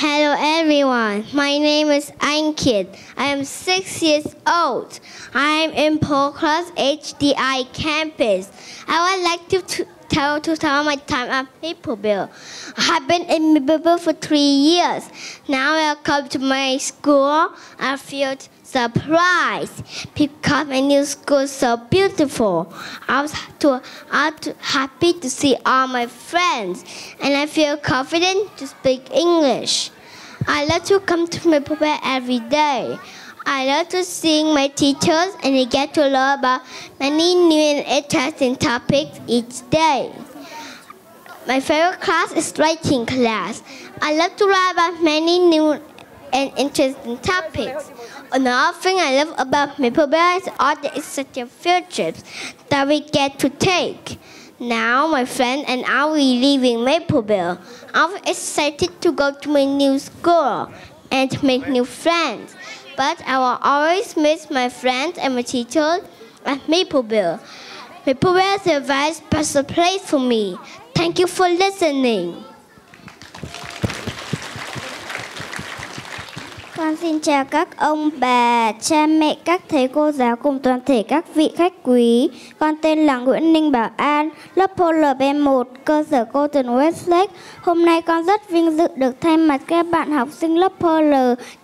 Hello everyone, my name is Ankit. I am six years old. I am in Class HDI campus. I would like to tell to tell my time at Maple Bear. I have been in Maple Bear for three years. Now I come to my school. I feel surprised because my new school is so beautiful. I was too, I was too happy to see all my friends and I feel confident to speak English. I love to come to Maple Bear every day. I love to see my teachers and I get to learn about many new and interesting topics each day. My favorite class is writing class. I love to write about many new and interesting topics. Another thing I love about Maple Bear is all the exciting field trips that we get to take. Now my friend and I will be leaving Maple Bear. I'm excited to go to my new school and make new friends. But I will always miss my friends and my teachers at Maple Bear. Mapleville is a very special place for me. Thank you for listening. Con xin chào các ông, bà, cha mẹ, các thầy cô giáo cùng toàn thể các vị khách quý. Con tên là Nguyễn Ninh Bảo An, lớp PLB1, cơ sở Golden Westlake. Hôm nay con rất vinh dự được thay mặt các bạn học sinh lớp PL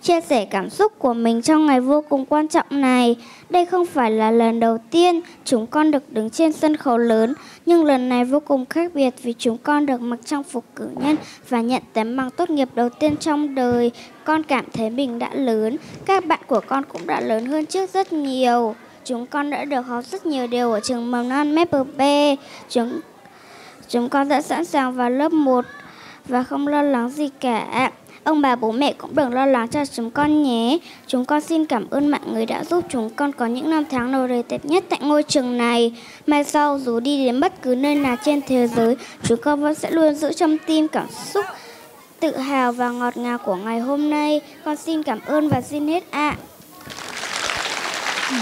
chia sẻ cảm xúc của mình trong ngày vô cùng quan trọng này. Đây không phải là lần đầu tiên chúng con được đứng trên sân khấu lớn, nhưng lần này vô cùng khác biệt vì chúng con được mặc trang phục cử nhân và nhận tấm bằng tốt nghiệp đầu tiên trong đời. Con cảm thấy mình đã lớn, các bạn của con cũng đã lớn hơn trước rất nhiều. Chúng con đã được học rất nhiều điều ở trường mầm non Maple Bay. Chúng chúng con đã sẵn sàng vào lớp 1 và không lo lắng gì cả. Ông bà bố mẹ cũng đừng lo lắng cho chúng con nhé. Chúng con xin cảm ơn mọi người đã giúp chúng con có những năm tháng đầu đời đẹp nhất tại ngôi trường này. Mai sau dù đi đến bất cứ nơi nào trên thế giới, chúng con vẫn sẽ luôn giữ trong tim cảm xúc tự hào và ngọt ngào của ngày hôm nay. Con xin cảm ơn và xin hết ạ. À.